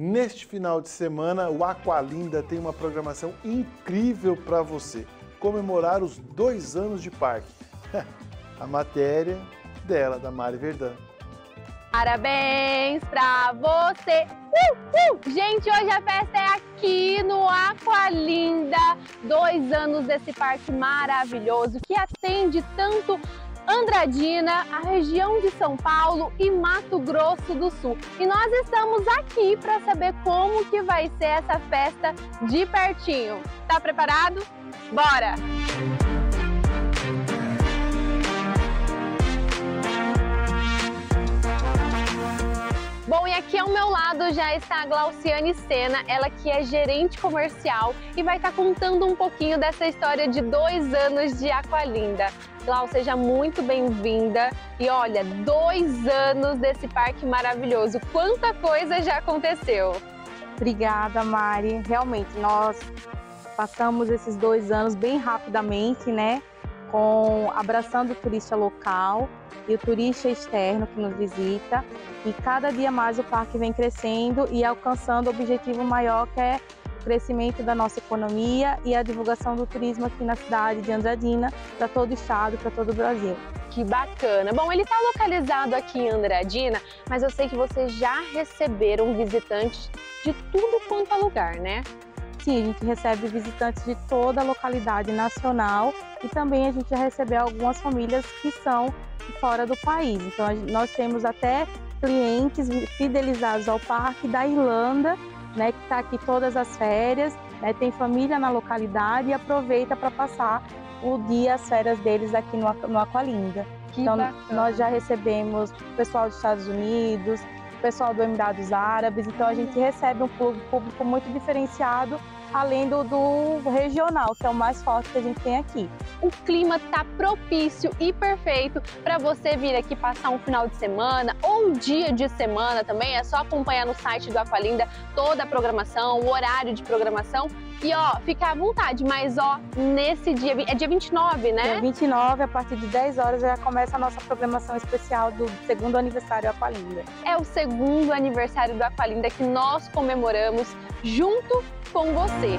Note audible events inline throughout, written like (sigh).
Neste final de semana, o Aqualinda tem uma programação incrível para você. Comemorar os dois anos de parque. (laughs) A matéria dela, da Mari Verdão. Parabéns pra você! Uh, uh. Gente, hoje a festa é aqui no Aqualinda. Dois anos desse parque maravilhoso que atende tanto Andradina, a região de São Paulo e Mato Grosso do Sul. E nós estamos aqui para saber como que vai ser essa festa de pertinho. Tá preparado? Bora! Bom, aqui ao meu lado já está a Glauciane Sena, ela que é gerente comercial e vai estar contando um pouquinho dessa história de dois anos de Aqualinda. Glau, seja muito bem-vinda. E olha, dois anos desse parque maravilhoso. Quanta coisa já aconteceu. Obrigada, Mari. Realmente, nós passamos esses dois anos bem rapidamente, né? Com abraçando o turista local e o turista externo que nos visita. E cada dia mais o parque vem crescendo e alcançando o objetivo maior que é crescimento da nossa economia e a divulgação do turismo aqui na cidade de Andradina, para todo o estado, para todo o Brasil. Que bacana! Bom, ele está localizado aqui em Andradina, mas eu sei que vocês já receberam visitantes de tudo quanto é lugar, né? Sim, a gente recebe visitantes de toda a localidade nacional e também a gente já recebeu algumas famílias que são fora do país. Então, nós temos até clientes fidelizados ao parque da Irlanda né, que está aqui todas as férias, né, tem família na localidade e aproveita para passar o dia, as férias deles aqui no, no Aqualinda. Que então, bacana. nós já recebemos pessoal dos Estados Unidos, pessoal do Emirados Árabes, então a gente recebe um público muito diferenciado além do, do regional, que é o mais forte que a gente tem aqui. O clima está propício e perfeito para você vir aqui passar um final de semana ou um dia de semana também. É só acompanhar no site do Aqualinda toda a programação, o horário de programação. E ó, fica à vontade, mas ó, nesse dia, é dia 29, né? Dia 29, a partir de 10 horas já começa a nossa programação especial do segundo aniversário Aqualinda. É o segundo aniversário do Aqualinda que nós comemoramos junto com você.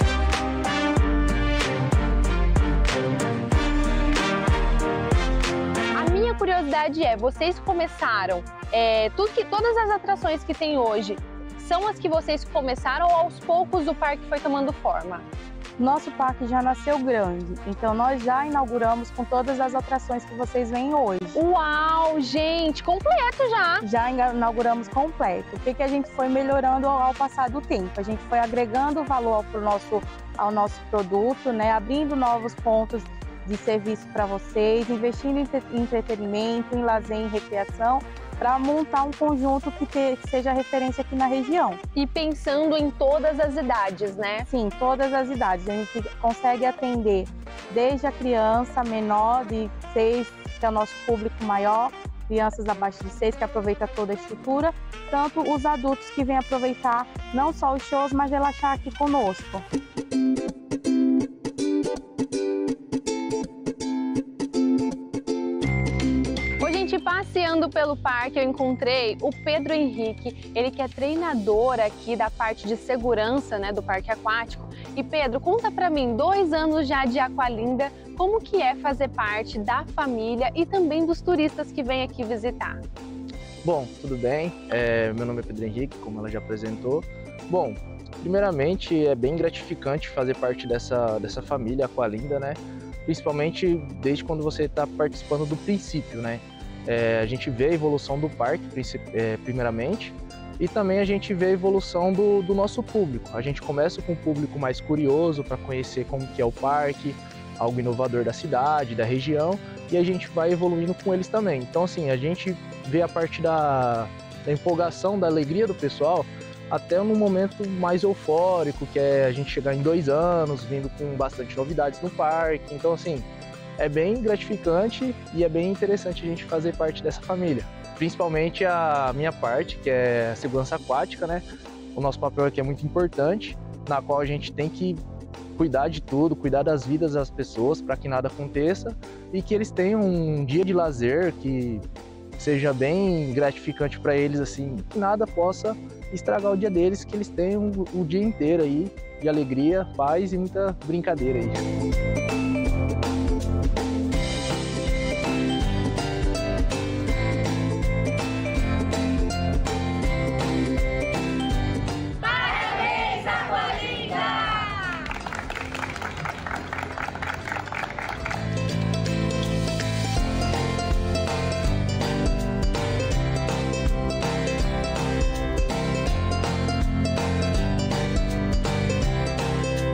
A minha curiosidade é, vocês começaram, é, tudo que, todas as atrações que tem hoje, são as que vocês começaram ou aos poucos o parque foi tomando forma? Nosso parque já nasceu grande, então nós já inauguramos com todas as atrações que vocês veem hoje. Uau, gente, completo já! Já inauguramos completo. O que, que a gente foi melhorando ao passar do tempo? A gente foi agregando valor ao nosso, ao nosso produto, né? abrindo novos pontos de serviço para vocês, investindo em entretenimento, em lazer, em recreação para montar um conjunto que, te, que, seja referência aqui na região. E pensando em todas as idades, né? Sim, todas as idades. A gente consegue atender desde a criança menor de 6, que é o nosso público maior, crianças abaixo de 6 que aproveita toda a estrutura, tanto os adultos que vêm aproveitar não só os shows, mas relaxar aqui conosco. Passeando pelo parque, eu encontrei o Pedro Henrique, ele que é treinador aqui da parte de segurança né, do parque aquático. E Pedro, conta para mim, dois anos já de Aqualinda, como que é fazer parte da família e também dos turistas que vêm aqui visitar? Bom, tudo bem, é, meu nome é Pedro Henrique, como ela já apresentou. Bom, primeiramente é bem gratificante fazer parte dessa, dessa família Aqualinda, né? Principalmente desde quando você está participando do princípio, né? É, a gente vê a evolução do parque, é, primeiramente, e também a gente vê a evolução do, do nosso público. A gente começa com um público mais curioso para conhecer como que é o parque, algo inovador da cidade, da região, e a gente vai evoluindo com eles também. Então, assim, a gente vê a parte da, da empolgação, da alegria do pessoal, até no momento mais eufórico, que é a gente chegar em dois anos, vindo com bastante novidades no parque. Então, assim, é bem gratificante e é bem interessante a gente fazer parte dessa família. Principalmente a minha parte, que é a segurança aquática, né? O nosso papel aqui é muito importante, na qual a gente tem que cuidar de tudo, cuidar das vidas das pessoas para que nada aconteça e que eles tenham um dia de lazer que seja bem gratificante para eles, assim, que nada possa estragar o dia deles, que eles tenham o dia inteiro aí de alegria, paz e muita brincadeira aí.